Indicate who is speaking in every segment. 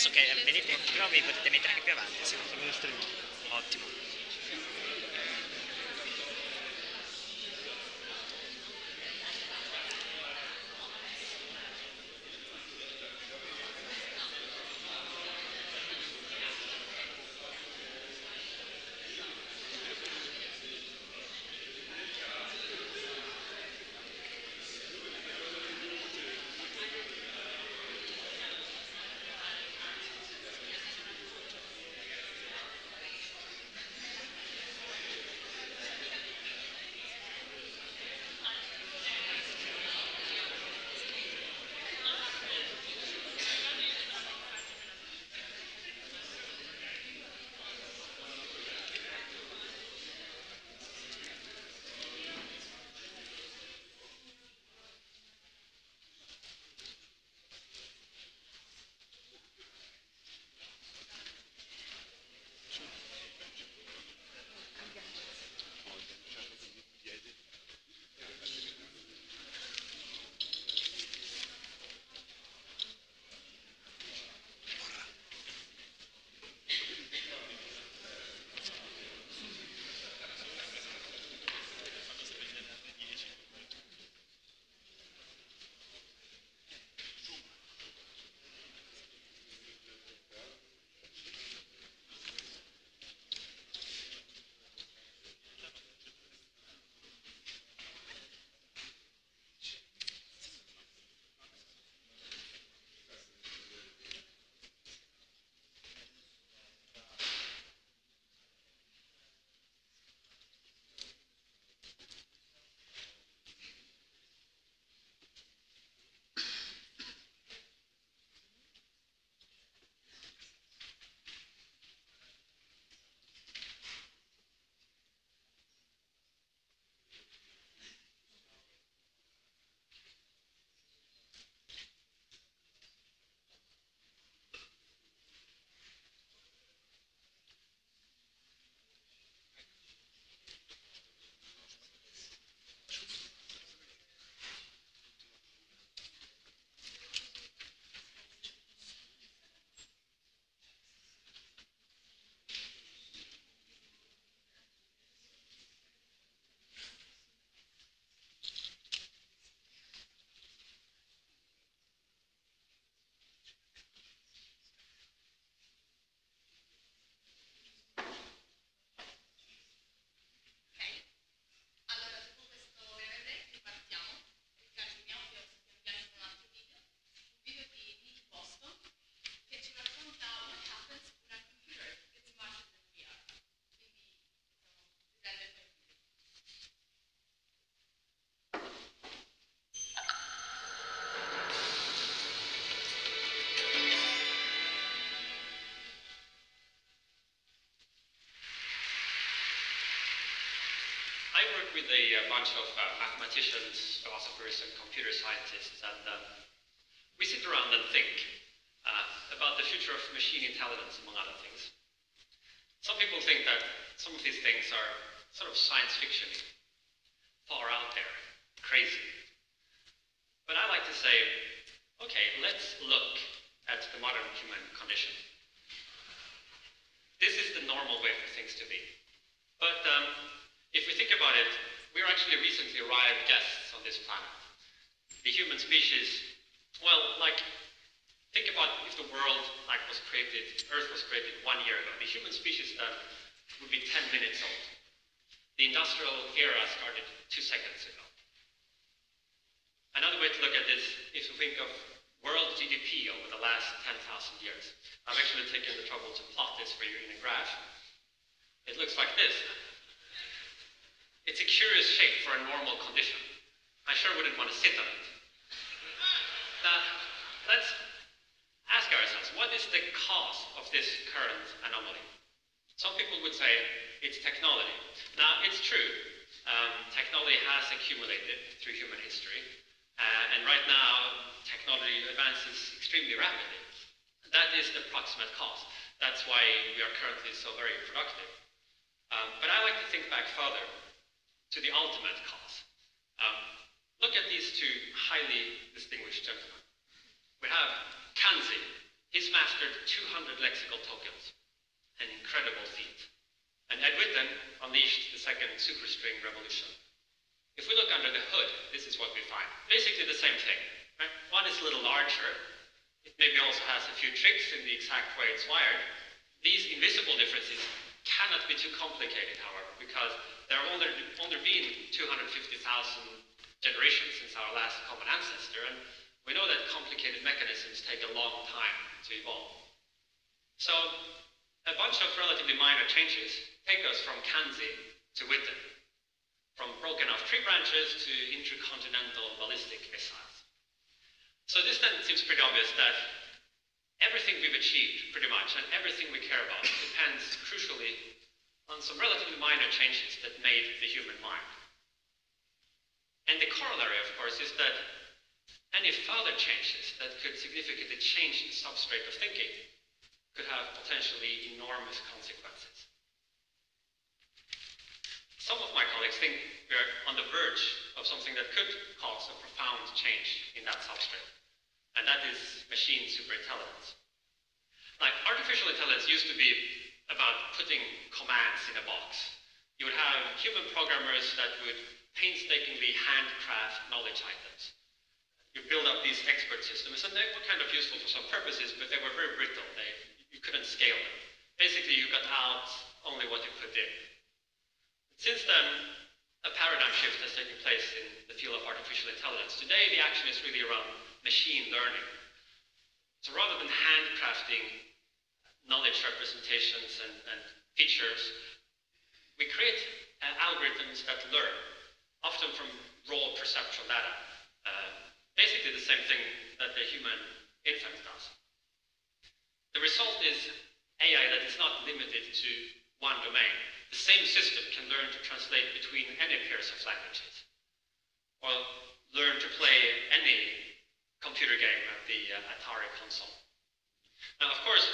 Speaker 1: adesso che eh, vedete i provi li potete mettere anche più avanti. Ottimo.
Speaker 2: With a, uh bunch of uh, mathematicians, philosophers, and computer scientists, and um, we sit around and think uh, about the future of machine intelligence, among other things. Some people think that some of these things are sort of science fiction, far out there, crazy. But I like to say, okay, let's look at the modern human condition. This is the normal way for things to be. But um, if we think about it, we're actually recently arrived guests on this planet. The human species, well, like, think about if the world like was created, Earth was created one year ago. The human species then would be 10 minutes old. The industrial era started two seconds ago. Another way to look at this is to think of world GDP over the last 10,000 years. I've actually taken the trouble to plot this It looks like this. It's a curious shape for a normal condition. I sure wouldn't want to sit on it. Now, let's ask ourselves, what is the cause of this current anomaly? Some people would say it's technology. Now, it's true. Um, technology has accumulated through human history, uh, and right now, technology advances extremely rapidly. That is the proximate cause. That's why we are currently so very productive. Um, but I like to think back further to the ultimate cause. Um, look at these two highly distinguished gentlemen. We have Kanzi, He's mastered 200 lexical tokens, an incredible feat. And Ed Witten unleashed the second superstring revolution. If we look under the hood, this is what we find. Basically the same thing. Right? One is a little larger. It maybe also has a few tricks in the exact way it's wired. These invisible differences cannot be too complicated, however, because there have only, only been 250,000 generations since our last common ancestor, and we know that complicated mechanisms take a long time to evolve. So, a bunch of relatively minor changes take us from Kanzi to Witten, from broken off tree branches to intercontinental ballistic missiles. So this then seems pretty obvious that everything we've achieved, pretty much, and everything we care about depends crucially on some relatively minor changes that made the human mind. And the corollary, of course, is that any further changes that could significantly change the substrate of thinking could have potentially enormous consequences. Some of my colleagues think we're on the verge of something that could cause a profound change in that substrate, and that is machine superintelligence. Like, artificial intelligence used to be about putting commands in a box. You would have human programmers that would painstakingly handcraft knowledge items. You build up these expert systems, and they were kind of useful for some purposes, but they were very brittle. They, you couldn't scale them. Basically, you got out only what you put in. Since then, a paradigm shift has taken place in the field of artificial intelligence. Today, the action is really around machine learning. So rather than handcrafting knowledge representations and, and features, we create uh, algorithms that learn, often from raw perceptual data. Uh, basically the same thing that the human infant does. The result is AI that is not limited to one domain. The same system can learn to translate between any pairs of languages, or learn to play any computer game at the uh, Atari console. Now, of course,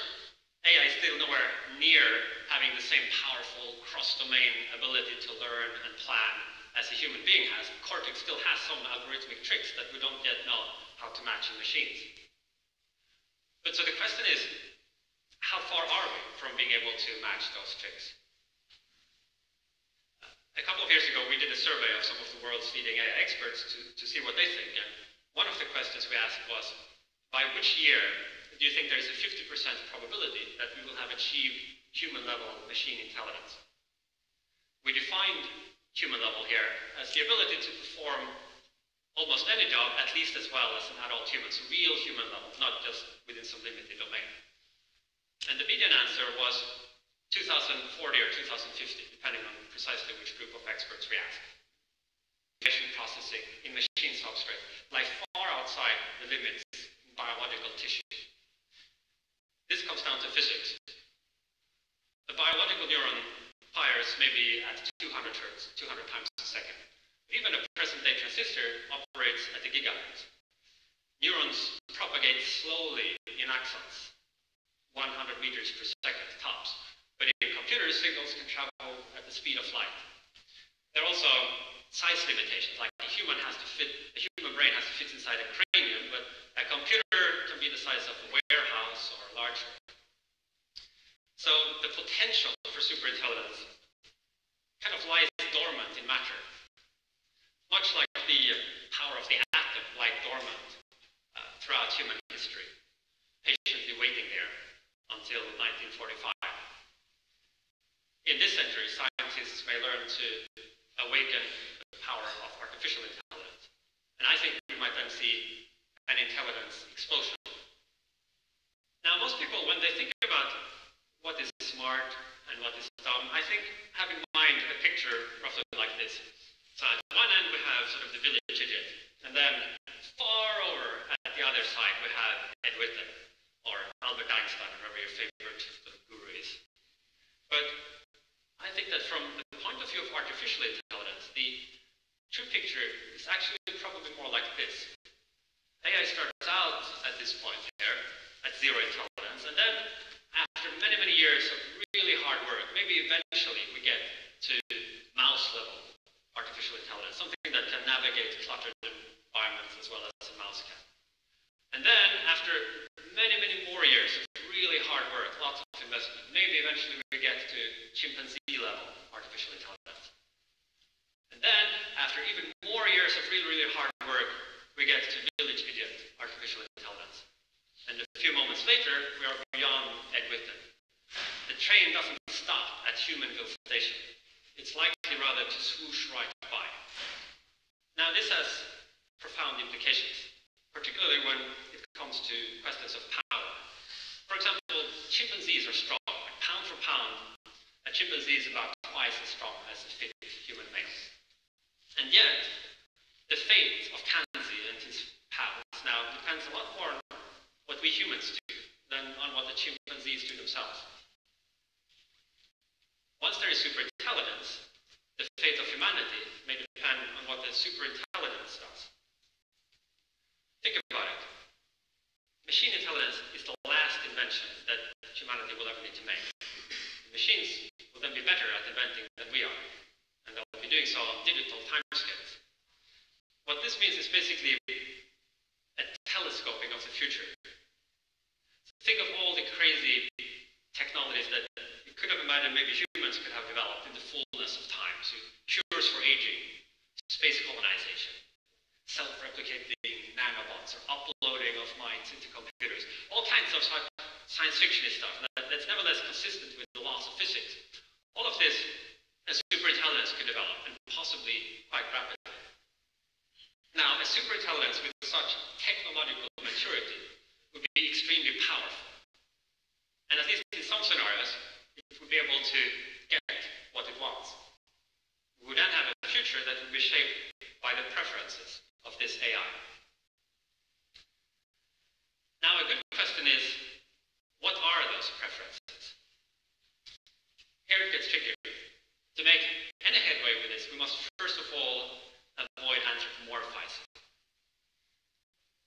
Speaker 2: AI is still nowhere near having the same powerful cross-domain ability to learn and plan as a human being has, Cortex still has some algorithmic tricks that we don't yet know how to match in machines. But so the question is, how far are we from being able to match those tricks? A couple of years ago, we did a survey of some of the world's leading AI experts to, to see what they think. And one of the questions we asked was, by which year do you think there is a 50% probability that we will have achieved human-level machine intelligence? We defined human level here as the ability to perform almost any job at least as well as an adult human, so real human level, not just within some limited domain. And the median answer was 2040 or 2050, depending on precisely which group of experts we asked. Processing in machine substrate lie far outside the limits in biological tissue. This comes down to physics. A biological neuron fires maybe at 200 hertz, 200 times a second. Even a present-day transistor operates at a gigahertz. Neurons propagate slowly in axons, 100 meters per second tops. But in computers, signals can travel at the speed of light. They're also size limitations, like a human has to fit, a human brain has to fit inside a cranium, but a computer can be the size of a warehouse or larger. So the potential for superintelligence kind of lies dormant in matter. Much like the power of the atom lies dormant uh, throughout human history, patiently waiting there until 1945. In this century, scientists may learn to awaken the power of artificial intelligence. And I think we might then see an intelligence explosion. Now, most people, when they think about what is smart and what is dumb, I think have in mind a picture roughly like this. So at one end we have sort of the village idiot, and then far over at the other side we have Ed Witten or Albert Einstein, whoever your favorite sort of guru is. But I think that from the point of view of artificial intelligence, the true picture is actually probably more like this. AI starts out at this point here, at zero intelligence, and then after many, many years of really hard work, maybe eventually we get to mouse level artificial intelligence, something that can navigate cluttered environments as well as a mouse can. And then, after many, many more years maybe eventually we get to chimpanzee level artificial intelligence. And then, after even more years of really, really hard work, we get to village idiot artificial intelligence. And a few moments later, we are beyond Ed Witten. The train doesn't stop at Humanville Station. It's likely rather to swoosh right by. Now, this has profound implications, particularly when it comes to questions of power. For example, chimpanzees are strong. Pound for pound, a chimpanzee is about twice as strong as a fit human male. And yet, the fate of Kanzi and his pals now depends a lot more on what we humans do than on what the chimpanzees do themselves. Once there is superintelligence, the fate of humanity may depend on what the superintelligence does. Think about it. Machine intelligence is the last invention that humanity will ever need to make. The machines will then be better at inventing than we are and they'll be doing so on digital timescales. What this means is basically a telescoping of the future. Think of all the crazy technologies that you could have imagined maybe humans could have developed in the fullness of time. So cures for aging, space colonization, self-replicating nanobots, or uploading of minds into computers. All kinds of science fiction stuff that, that's nevertheless consistent with the laws of physics. All of this a superintelligence could develop, and possibly quite rapidly. Now, a superintelligence with such technological maturity would be extremely powerful. And at least in some scenarios, it would be able to get what it wants. We would then have a future that would be shaped by the preferences of this AI. Now, a good question is, what are those preferences? Here it gets tricky. To make any headway with this, we must first of all avoid anthropomorphizing.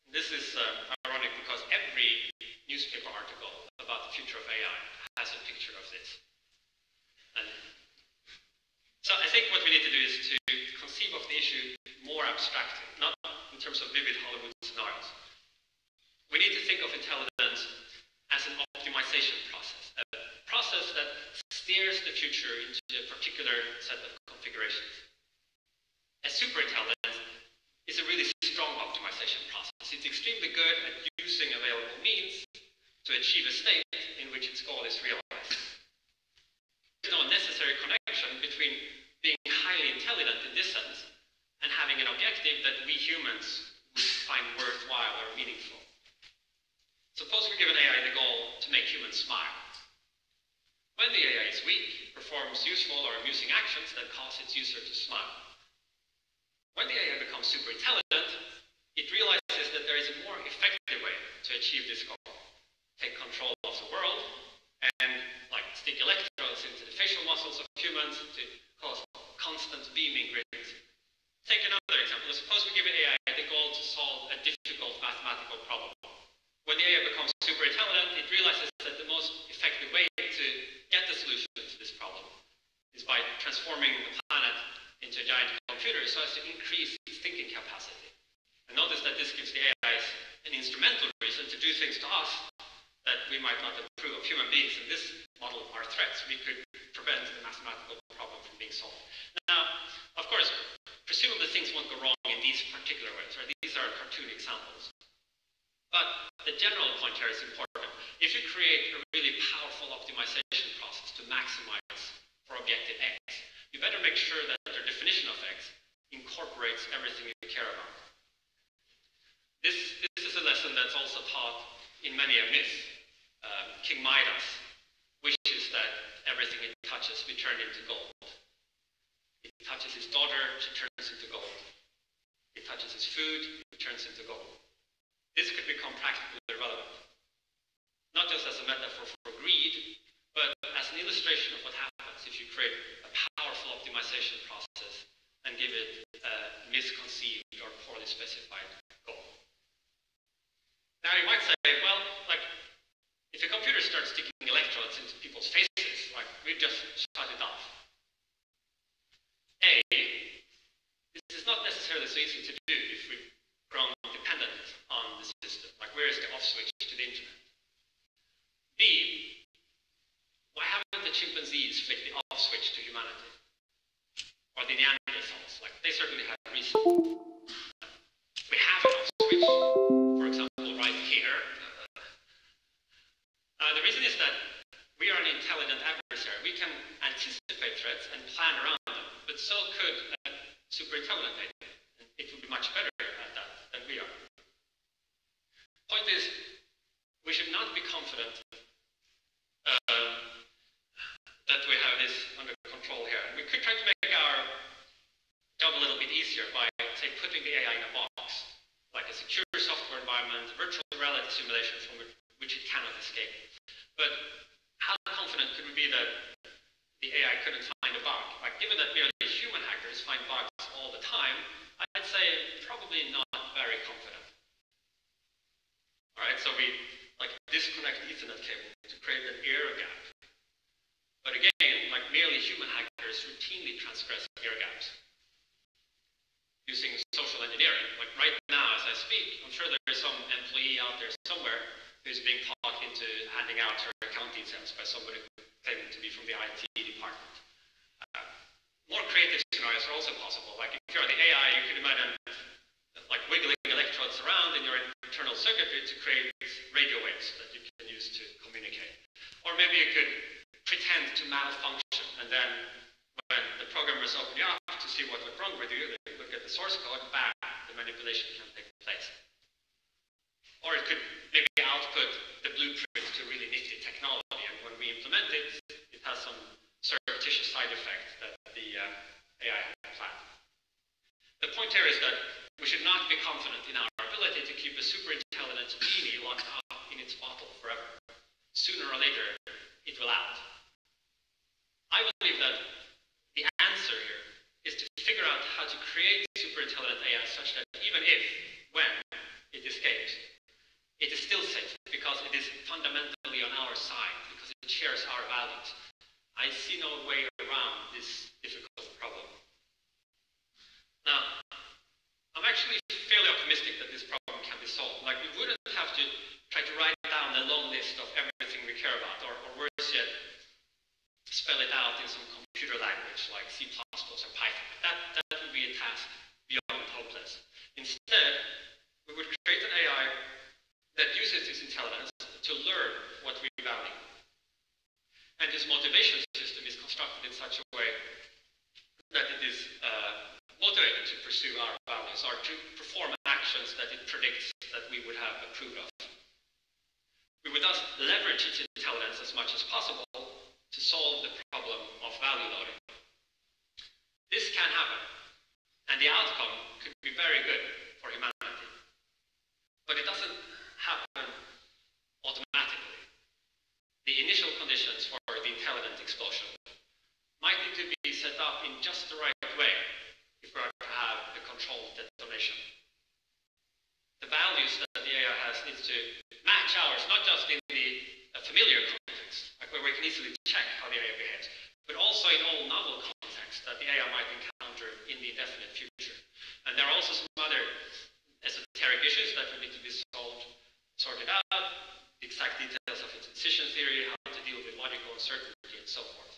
Speaker 2: This is uh, ironic because every newspaper article about the future of AI has a picture of this. And so I think what we need to do is to conceive of the issue more abstractly, not in terms of vivid Hollywood scenarios. We need to think of intelligence as an optimization process, a process that steers the future into a particular set of configurations. A superintelligence is a really strong optimization process. It's extremely good at using available means to achieve a state in which its goal is realized. There's no necessary connection between being highly intelligent in this sense and having an objective that we humans would find worthwhile or meaningful. Suppose we give an AI the goal to make humans smile. When the AI is weak, it performs useful or amusing actions that cause its user to smile. When the AI becomes super intelligent, it realizes that there is a more effective way to achieve this goal. Take control of the world and like stick electrodes into the facial muscles of humans to cause constant beaming grins. Take another example. Suppose we give an AI the goal to solve a difficult mathematical problem. When the AI becomes super intelligent, it realizes that the most effective way to get the solution to this problem is by transforming the planet into a giant computer so as to increase its thinking capacity. And notice that this gives the AI an instrumental reason to do things to us that we might not approve of human beings. In this model are threats. We could prevent the mathematical problem from being solved. Now, of course, presumably things won't go wrong in these particular ways, right? These are cartoon examples. But the general point here is important. If you create a really powerful optimization process to maximize for objective X, you better make sure that your definition of X incorporates everything you care about. This, this is a lesson that's also taught in many a myth. Um, King Midas wishes that everything he touches be turned into gold. He touches his daughter, she turns into gold. He touches his food, it turns into gold. This could become practically relevant. Not just as a metaphor for greed, but as an illustration of what happens if you create a powerful optimization process and give it a misconceived or poorly specified goal. Now you might say, a computer starts sticking electrodes into people's faces, like, we just shut it off. A, this is not necessarily so easy to do if we've grown dependent on the system. Like, where is the off switch to the internet? B, why the chimpanzees flick the off switch to humanity? Or the Neanderthals? Like, they certainly had reason. We have an off switch, for example, right here. Uh, the reason is that we are an intelligent adversary. We can anticipate threats and plan around them, but so could a superintelligent AI. And it would be much better at that than we are. Point is, we should not be confident uh, that we have this under control here. We could try to make our job a little bit easier by, say, putting the AI in a box, like a secure software environment, virtual reality simulation from which, which it cannot escape. But how confident could we be that the AI couldn't find a bug? Like, given that merely human hackers find bugs all the time, I'd say probably not very confident. All right, so we like disconnect Ethernet cable to create an air gap. But again, like merely human hackers routinely transgress air gaps using social engineering. Like right now, as I speak, I'm sure there's some employee out there somewhere who's being talked into handing out her account details by somebody claiming to be from the IT department. Uh, more creative scenarios are also possible. Like if you're the AI, you can imagine like wiggling electrodes around in your internal circuitry to create radio waves that you can use to communicate. Or maybe you could pretend to malfunction and then when the programmers open you up to see what went wrong with you, they look at the source code, bam, the manipulation can take place. Or it could maybe output the blueprint to really nifty technology, and when we implement it, it has some surreptitious side effect that the uh, AI The point here is that we should not be confident in our ability to keep a super intelligent genie locked up in its bottle forever. Sooner or later, it will out. I believe that the answer here is to figure out how to create super intelligent AI such that even if, when it escapes, it is still safe because it is fundamentally on our side, because it shares our values. I see no way around this difficult problem. Now, I'm actually fairly optimistic that this problem can be solved. Like, we wouldn't have to try to write down a long list of everything we care about, or, or worse yet, spell it out in some computer language like C++ or Python. That, that would be a task beyond hopeless. Instead, we would create an AI that uses this intelligence to learn what we value. And this motivation system is constructed in such a way that it is uh, motivated to pursue our values or to perform actions that it predicts that we would have approved of. We would thus leverage its intelligence as much as possible to solve the problem of value loading. This can happen, and the outcome could be very good for humanity. But it doesn't happen automatically. The initial conditions for the intelligent explosion might need to be set up in just the right way if we are to have a controlled detonation. The values that the AI has needs to ours, not just in the uh, familiar context, like where we can easily check how the AI behaves, but also in all novel contexts that the AI might encounter in the indefinite future. And there are also some other esoteric issues that would need to be solved, sorted out, the exact details of its decision theory, how to deal with logical uncertainty, and so forth.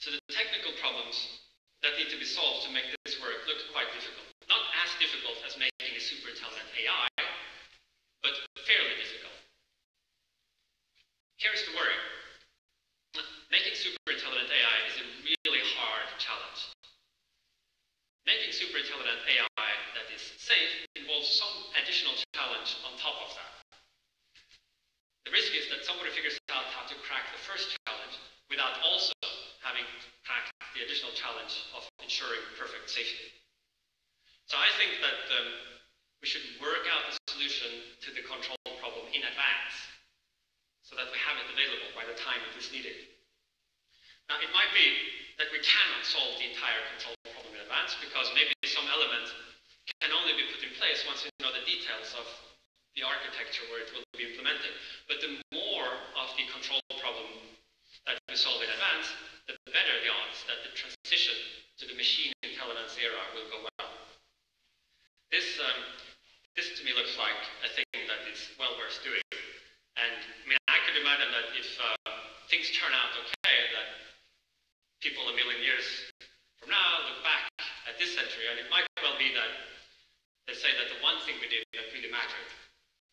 Speaker 2: So the technical problems that need to be solved to make this work look quite difficult. Not as difficult as making a super intelligent AI, but fairly difficult. Here's the worry. Making super intelligent AI is a really hard challenge. Making super intelligent AI that is safe involves some additional challenge on top of that. The risk is that somebody figures out how to crack the first challenge without also having the additional challenge of ensuring perfect safety. So I think that um, we should work out the solution to the control problem in advance so that we have it available by the time it is needed. Now, it might be that we cannot solve the entire control problem in advance because maybe some element can only be put in place once we know the details of the architecture where it will be implemented. But the more of the control problem that we solve in advance, the better the odds that the transition to the machine intelligence era will go well. This, um, this to me looks like a thing that is well worth doing. And I mean, I could imagine that if uh, things
Speaker 3: things turn out okay, that people a million years from now look back at this century, and it might well be that they say that the one thing we did that really mattered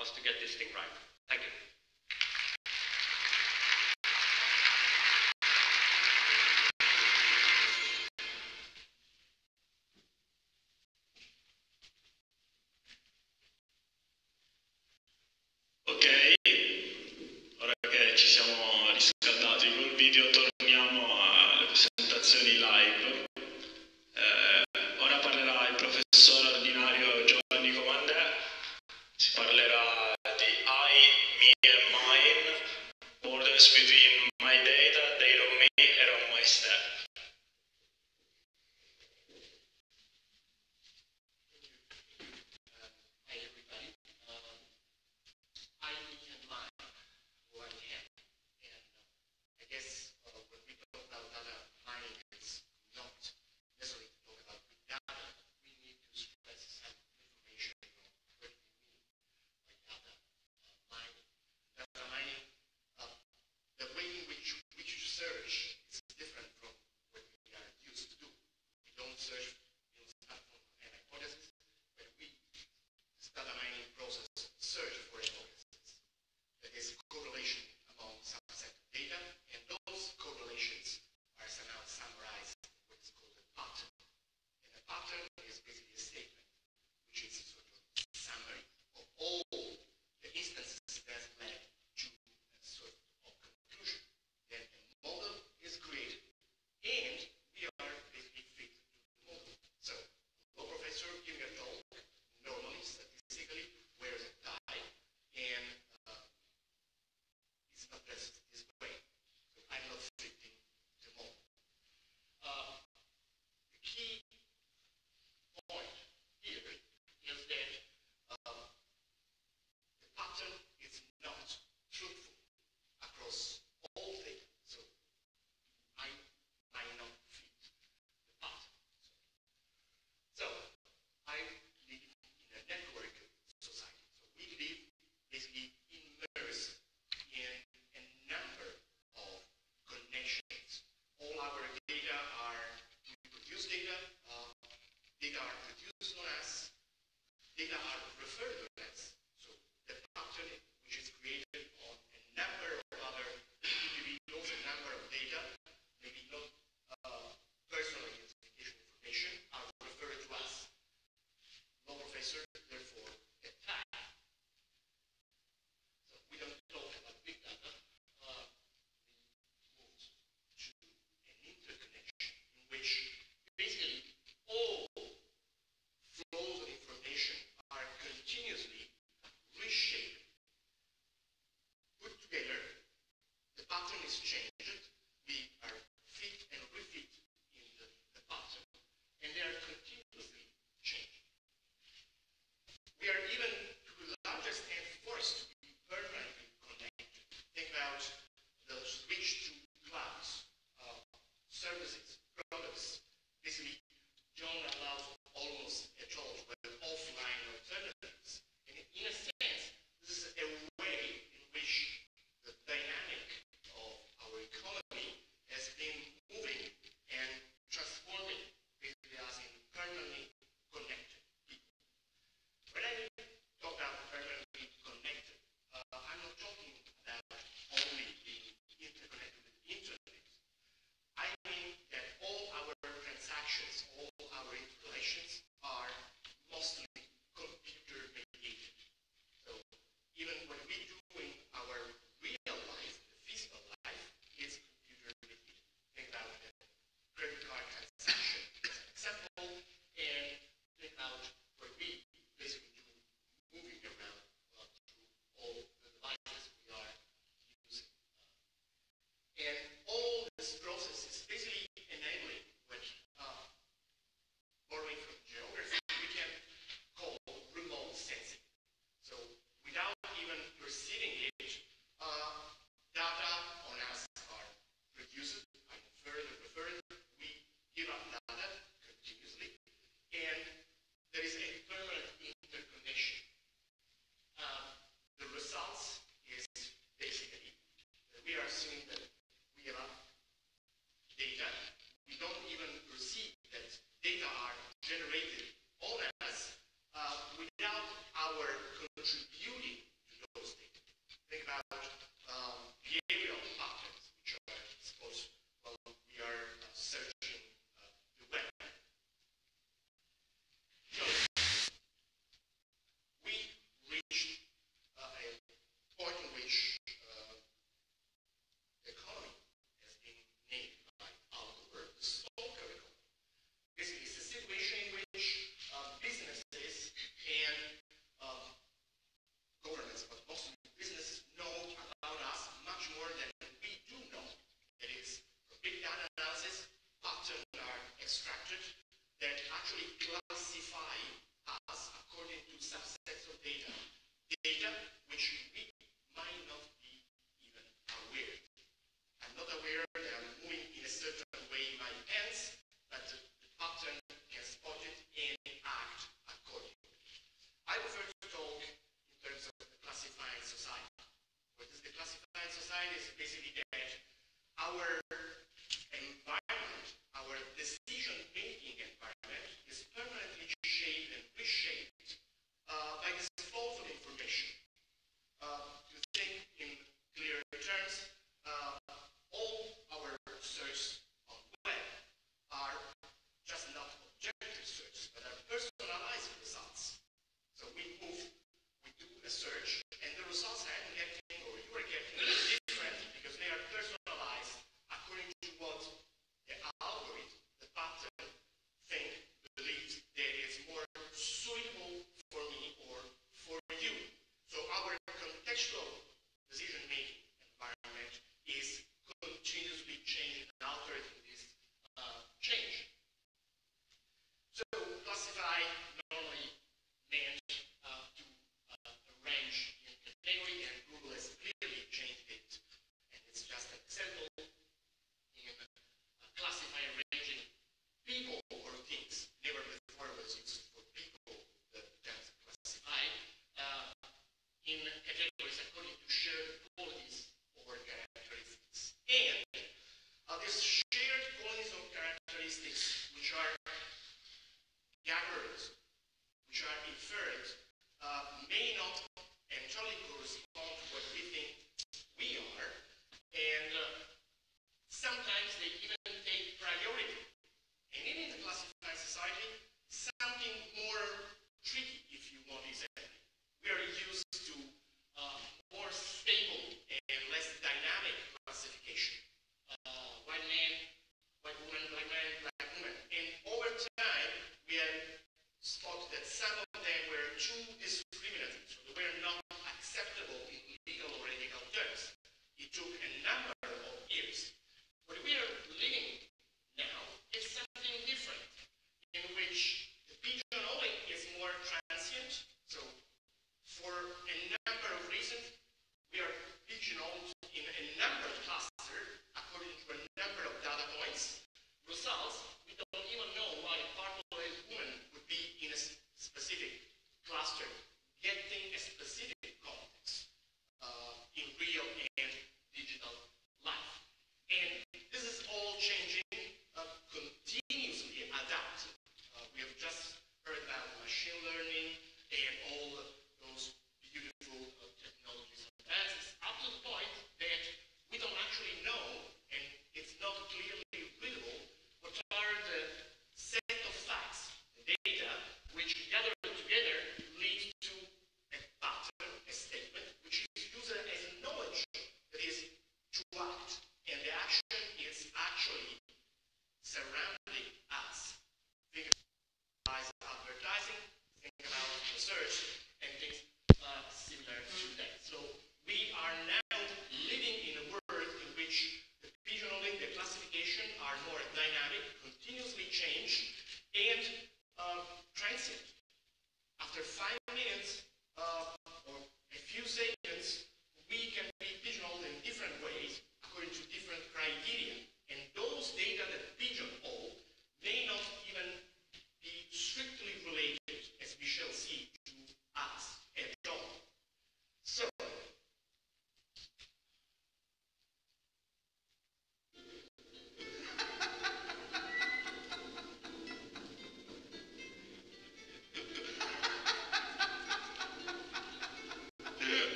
Speaker 3: was to get this thing right. Thank you.
Speaker 4: And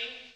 Speaker 4: training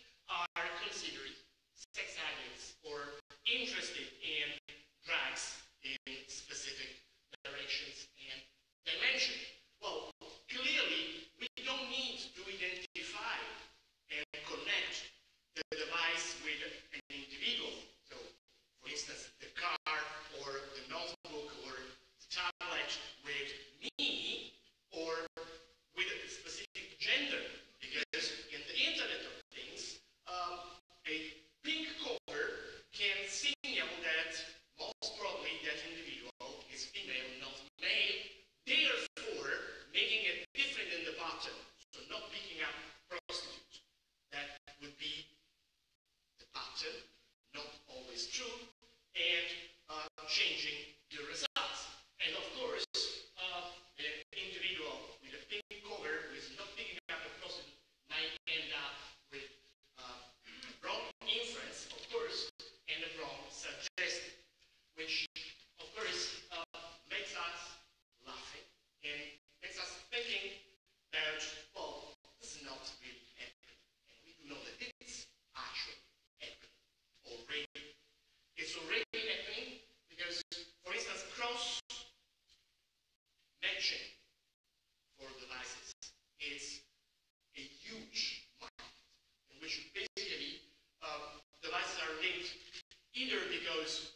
Speaker 4: which basically um, devices are linked. Either because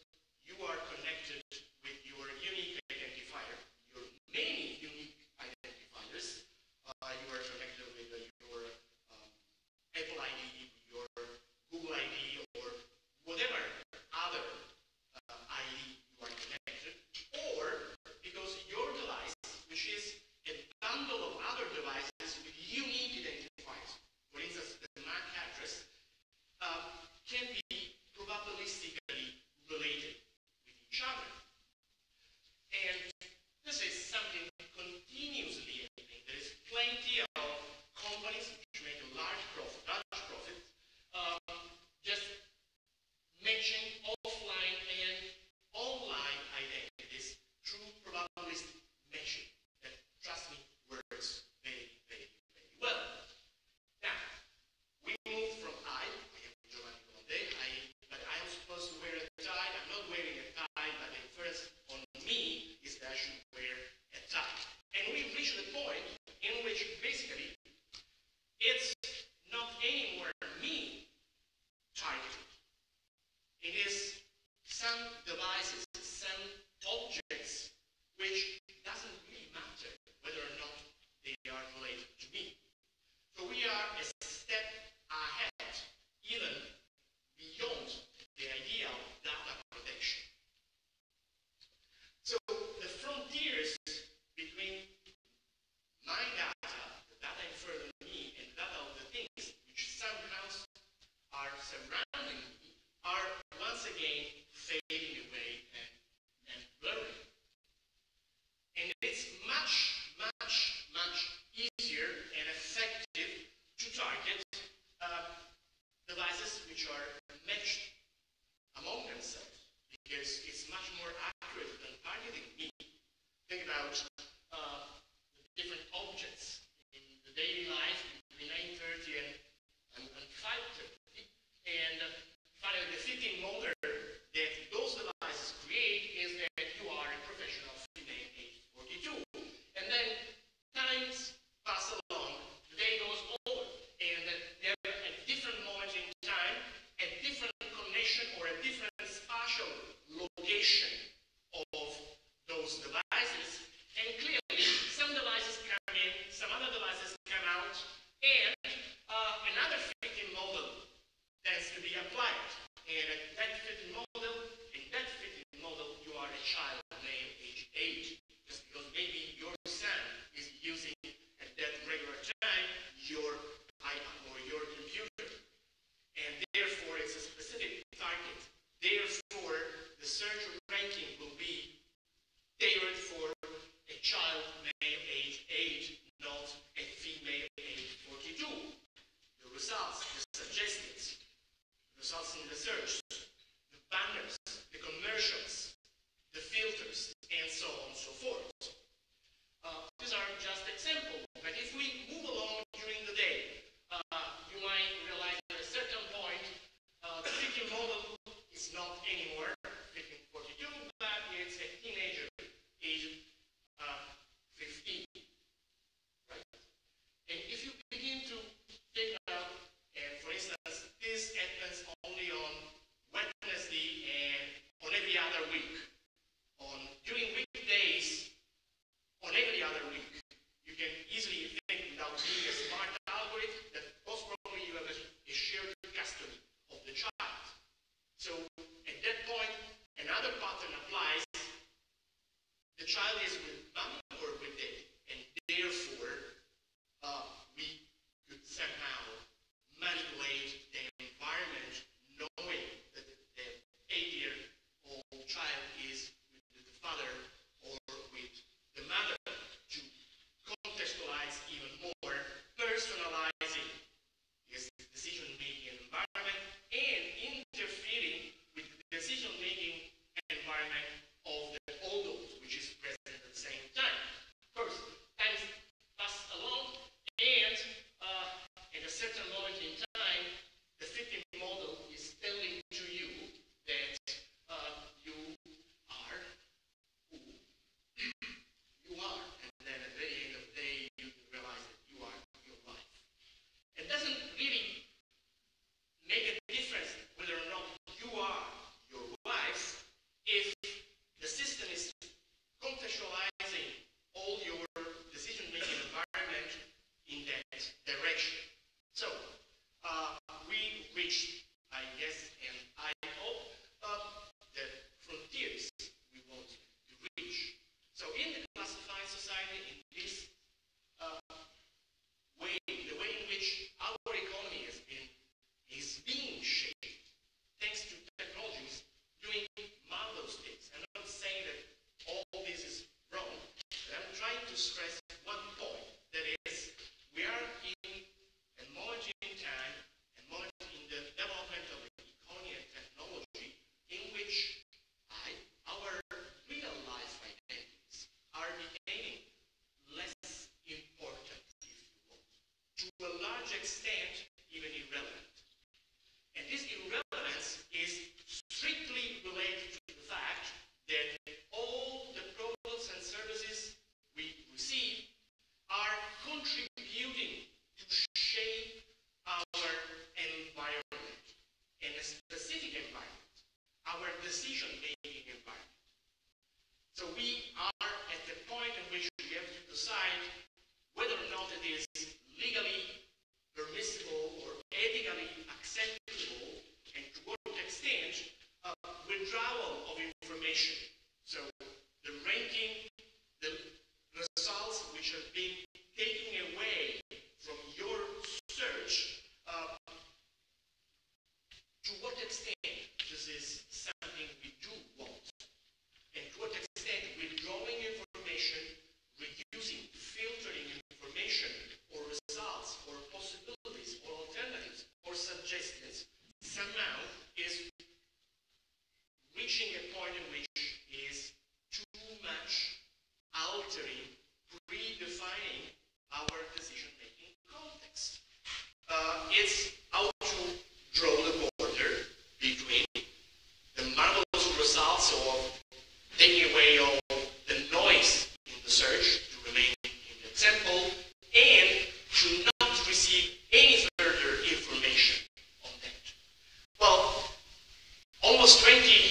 Speaker 4: Thank you.
Speaker 5: almost 20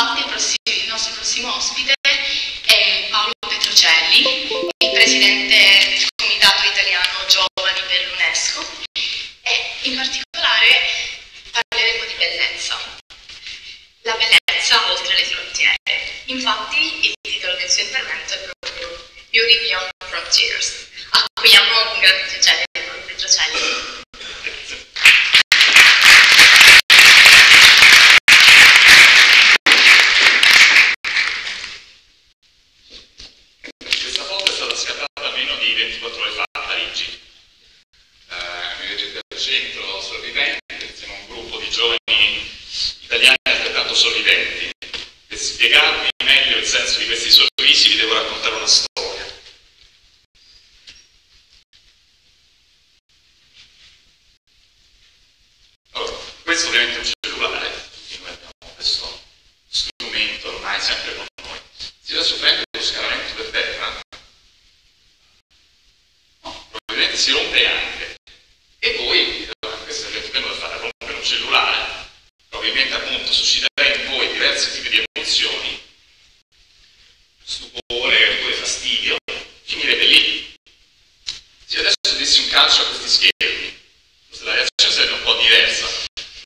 Speaker 5: infatti il, prossimo, il nostro prossimo ospite è Paolo Petrocelli, il presidente del Comitato Italiano Giovani dell'UNESCO e in particolare parleremo di bellezza, la bellezza oltre le frontiere. Infatti il titolo del suo intervento è proprio Beauty Beyond Frontiers. Accogliamo con grande piacere